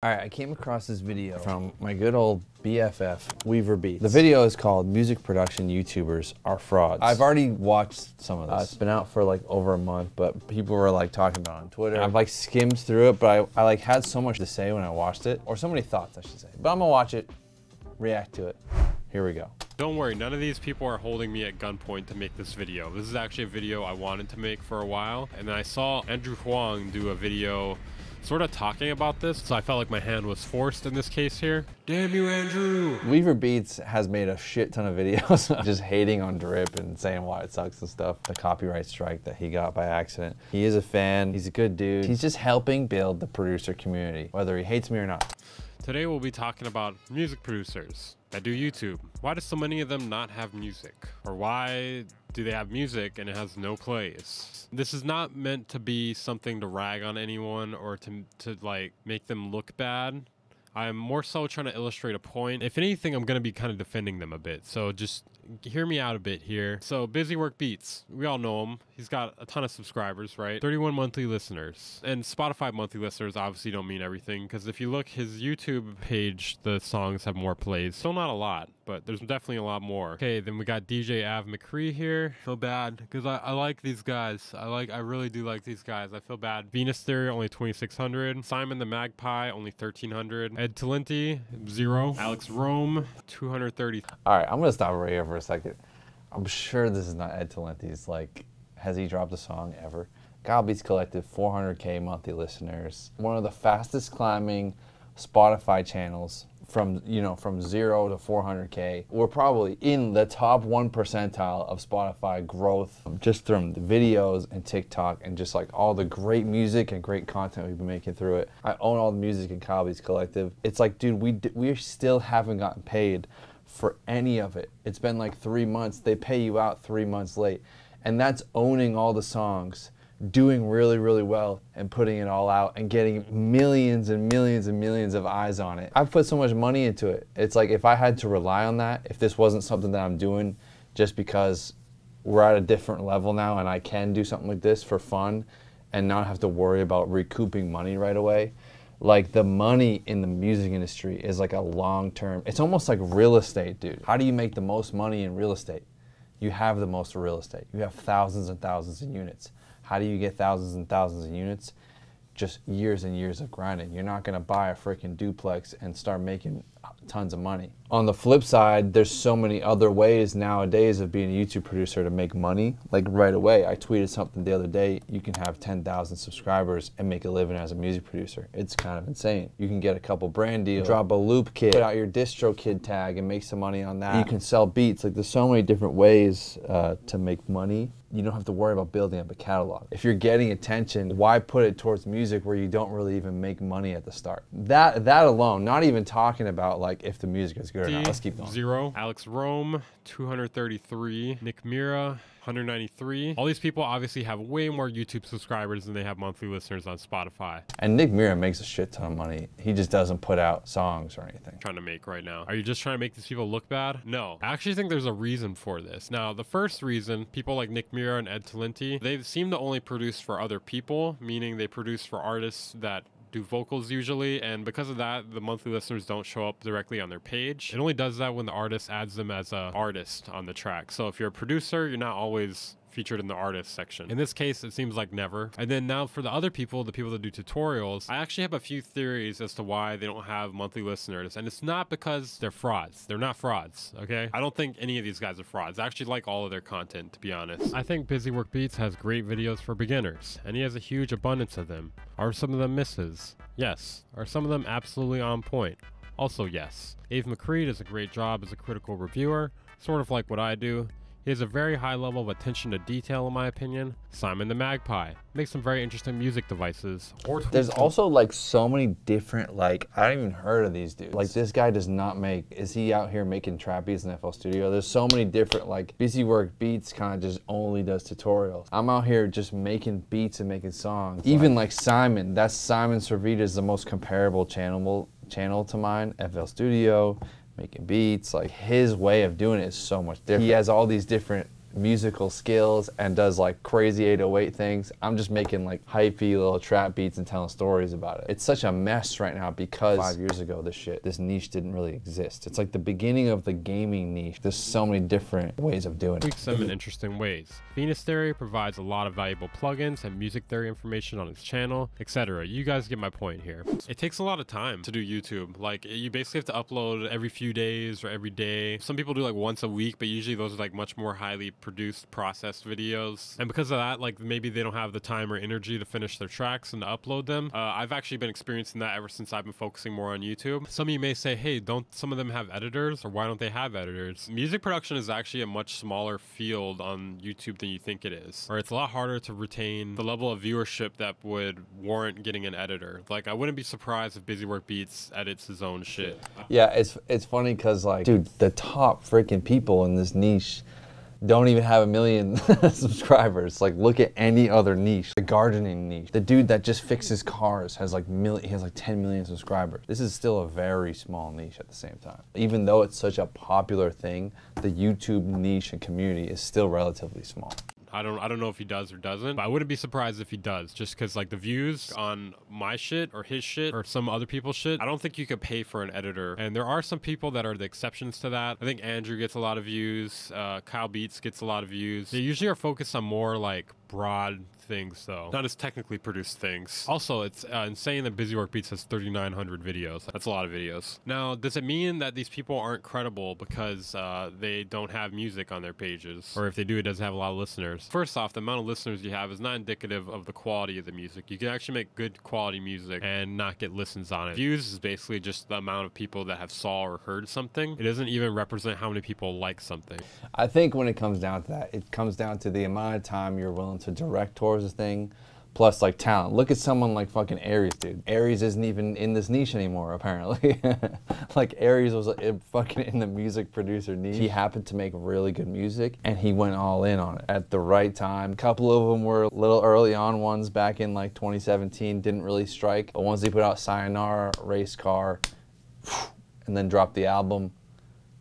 All right, I came across this video from my good old BFF, Weaver Beats. The video is called Music Production YouTubers Are Frauds. I've already watched some of this. Uh, it's been out for like over a month, but people were like talking about it on Twitter. I've like skimmed through it, but I, I like had so much to say when I watched it, or so many thoughts I should say. But I'm gonna watch it, react to it. Here we go. Don't worry, none of these people are holding me at gunpoint to make this video. This is actually a video I wanted to make for a while, and then I saw Andrew Huang do a video sort of talking about this, so I felt like my hand was forced in this case here. Damn you, Andrew! Weaver Beats has made a shit ton of videos just hating on Drip and saying why it sucks and stuff. The copyright strike that he got by accident. He is a fan, he's a good dude. He's just helping build the producer community, whether he hates me or not. Today we'll be talking about music producers that do YouTube. Why do so many of them not have music? Or why do they have music and it has no plays? This is not meant to be something to rag on anyone or to, to like make them look bad. I'm more so trying to illustrate a point. If anything, I'm going to be kind of defending them a bit. So just hear me out a bit here. So Busy Work Beats, we all know him. He's got a ton of subscribers, right? 31 monthly listeners. And Spotify monthly listeners obviously don't mean everything because if you look his YouTube page, the songs have more plays. Still not a lot, but there's definitely a lot more. Okay, then we got DJ Ave McCree here. Feel bad because I, I like these guys. I like, I really do like these guys. I feel bad. Venus Theory only 2600. Simon the Magpie only 1300. Ed Talenti zero. Alex Rome 230. All right, I'm gonna stop right here for a second. I'm sure this is not Ed Talenti's. Like, has he dropped a song ever? God Beats Collective, 400k monthly listeners. One of the fastest climbing Spotify channels from you know from zero to 400k we're probably in the top one percentile of spotify growth. Just from the videos and tiktok and just like all the great music and great content we've been making through it. I own all the music in Beats collective. It's like dude we we still haven't gotten paid for any of it. It's been like three months. They pay you out three months late and that's owning all the songs doing really, really well and putting it all out and getting millions and millions and millions of eyes on it. I've put so much money into it. It's like if I had to rely on that, if this wasn't something that I'm doing just because we're at a different level now and I can do something like this for fun and not have to worry about recouping money right away. Like the money in the music industry is like a long term, it's almost like real estate, dude. How do you make the most money in real estate? You have the most real estate. You have thousands and thousands of units how do you get thousands and thousands of units? Just years and years of grinding. You're not gonna buy a freaking duplex and start making tons of money. On the flip side, there's so many other ways nowadays of being a YouTube producer to make money, like right away. I tweeted something the other day, you can have 10,000 subscribers and make a living as a music producer. It's kind of insane. You can get a couple brand deals, drop a loop kit, put out your DistroKid tag and make some money on that. You can sell beats. Like there's so many different ways uh, to make money you don't have to worry about building up a catalog. If you're getting attention, why put it towards music where you don't really even make money at the start? That that alone, not even talking about like if the music is good or not. Let's keep going. Zero. Alex Rome, 233. Nick Mira, 193. All these people obviously have way more YouTube subscribers than they have monthly listeners on Spotify. And Nick Mira makes a shit ton of money. He just doesn't put out songs or anything. Trying to make right now. Are you just trying to make these people look bad? No. I actually think there's a reason for this. Now, the first reason, people like Nick Mira and Ed Talenti, they seem to only produce for other people, meaning they produce for artists that do vocals usually, and because of that, the monthly listeners don't show up directly on their page. It only does that when the artist adds them as a artist on the track. So if you're a producer, you're not always featured in the artist section. In this case, it seems like never. And then now for the other people, the people that do tutorials, I actually have a few theories as to why they don't have monthly listeners. And it's not because they're frauds. They're not frauds, okay? I don't think any of these guys are frauds. I actually like all of their content, to be honest. I think Busy Work Beats has great videos for beginners, and he has a huge abundance of them. Are some of them misses? Yes. Are some of them absolutely on point? Also, yes. Ave McCree does a great job as a critical reviewer, sort of like what I do. He has a very high level of attention to detail, in my opinion. Simon the Magpie makes some very interesting music devices. There's also like so many different like I haven't even heard of these dudes. Like this guy does not make. Is he out here making trap beats in FL Studio? There's so many different like busy work beats. Kind of just only does tutorials. I'm out here just making beats and making songs. Even like Simon. That's Simon Servita is the most comparable channel channel to mine. FL Studio making beats. Like his way of doing it is so much different. He has all these different musical skills and does like crazy 808 things. I'm just making like hypey little trap beats and telling stories about it. It's such a mess right now because five years ago this shit, this niche didn't really exist. It's like the beginning of the gaming niche. There's so many different ways of doing it. tweaks them in interesting ways. Venus Theory provides a lot of valuable plugins and music theory information on its channel, etc. You guys get my point here. It takes a lot of time to do YouTube. Like you basically have to upload every few days or every day. Some people do like once a week, but usually those are like much more highly produced, processed videos. And because of that, like maybe they don't have the time or energy to finish their tracks and to upload them. Uh, I've actually been experiencing that ever since I've been focusing more on YouTube. Some of you may say, hey, don't some of them have editors or why don't they have editors? Music production is actually a much smaller field on YouTube than you think it is. Or it's a lot harder to retain the level of viewership that would warrant getting an editor. Like I wouldn't be surprised if Busy Work Beats edits his own shit. Yeah, it's it's funny because like, dude, the top freaking people in this niche don't even have a million subscribers. Like, look at any other niche, the gardening niche. The dude that just fixes cars has like million, he has like 10 million subscribers. This is still a very small niche at the same time. Even though it's such a popular thing, the YouTube niche and community is still relatively small. I don't I don't know if he does or doesn't, but I wouldn't be surprised if he does, just because like the views on my shit or his shit or some other people's shit, I don't think you could pay for an editor. And there are some people that are the exceptions to that. I think Andrew gets a lot of views, uh, Kyle Beats gets a lot of views. They usually are focused on more like broad things though. Not as technically produced things. Also it's uh, insane that busy work beats has 3900 videos. That's a lot of videos. Now does it mean that these people aren't credible because uh, they don't have music on their pages? Or if they do it doesn't have a lot of listeners. First off the amount of listeners you have is not indicative of the quality of the music. You can actually make good quality music and not get listens on it. Views is basically just the amount of people that have saw or heard something. It doesn't even represent how many people like something. I think when it comes down to that, it comes down to the amount of time you're willing to direct towards a thing, plus like talent. Look at someone like fucking Aries, dude. Aries isn't even in this niche anymore, apparently. like Aries was uh, fucking in the music producer niche. He happened to make really good music, and he went all in on it at the right time. A couple of them were little early on ones back in like 2017, didn't really strike. But once he put out Sayonara, Race Car, and then dropped the album,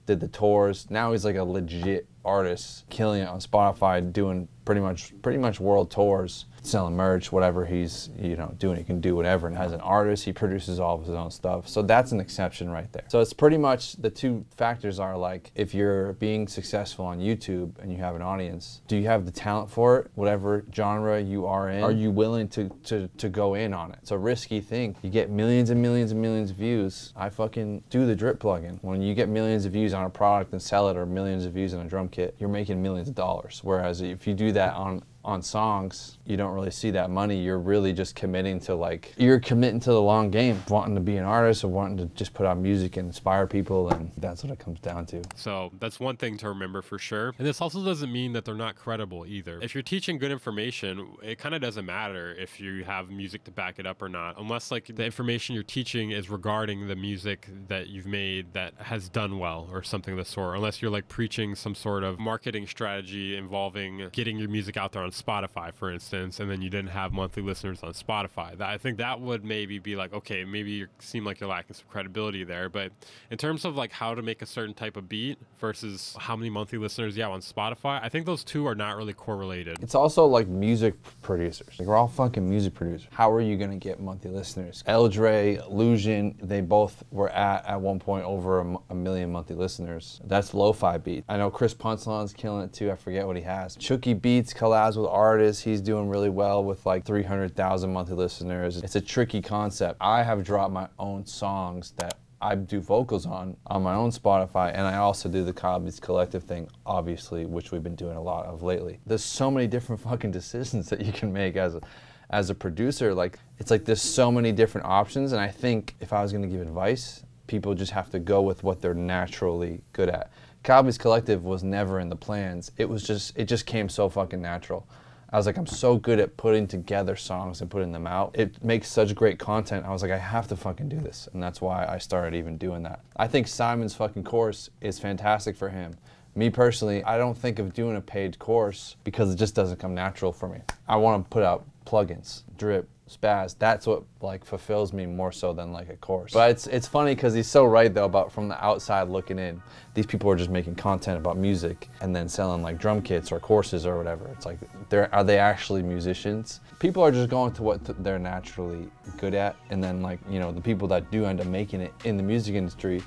did the tours. Now he's like a legit artist, killing it on Spotify, doing pretty much pretty much world tours, selling merch, whatever he's you know doing. He can do whatever. And as an artist, he produces all of his own stuff. So that's an exception right there. So it's pretty much the two factors are like if you're being successful on YouTube and you have an audience, do you have the talent for it? Whatever genre you are in, are you willing to to to go in on it? It's a risky thing. You get millions and millions and millions of views. I fucking do the drip plugin. When you get millions of views on a product and sell it, or millions of views on a drum kit, you're making millions of dollars. Whereas if you do that on on songs, you don't really see that money. You're really just committing to like you're committing to the long game, wanting to be an artist or wanting to just put out music and inspire people, and that's what it comes down to. So that's one thing to remember for sure. And this also doesn't mean that they're not credible either. If you're teaching good information, it kind of doesn't matter if you have music to back it up or not, unless like the information you're teaching is regarding the music that you've made that has done well or something of the sort. Unless you're like preaching some sort of marketing strategy involving getting your music out there on Spotify, for instance, and then you didn't have monthly listeners on Spotify. That, I think that would maybe be like, okay, maybe you seem like you're lacking some credibility there. But in terms of like how to make a certain type of beat versus how many monthly listeners you have on Spotify, I think those two are not really correlated. It's also like music producers. Like, we're all fucking music producers. How are you gonna get monthly listeners? Eldre, Illusion, they both were at at one point over a million monthly listeners. That's lo-fi beat. I know Chris Punchline's killing it too. I forget what he has. Chucky Beats collabs with artists. He's doing really well with like 300,000 monthly listeners. It's a tricky concept. I have dropped my own songs that I do vocals on on my own Spotify, and I also do the Beats Collective thing, obviously, which we've been doing a lot of lately. There's so many different fucking decisions that you can make as a as a producer. Like it's like there's so many different options, and I think if I was gonna give advice, people just have to go with what they're naturally good at. Beats Collective was never in the plans. It was just it just came so fucking natural. I was like, I'm so good at putting together songs and putting them out. It makes such great content. I was like, I have to fucking do this. And that's why I started even doing that. I think Simon's fucking course is fantastic for him. Me personally, I don't think of doing a paid course because it just doesn't come natural for me. I want to put out plugins, drip, spaz. That's what like fulfills me more so than like a course. But it's it's funny because he's so right though about from the outside looking in. These people are just making content about music and then selling like drum kits or courses or whatever. It's like they're are they actually musicians? People are just going to what th- they're naturally good at, and then like you know the people that do end up making it in the music industry,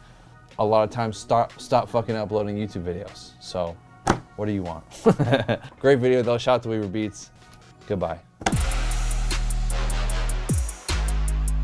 a lot of times stop stop fucking uploading YouTube videos. So, what do you want? Great video though. Shout out to Weaver Beats. Goodbye.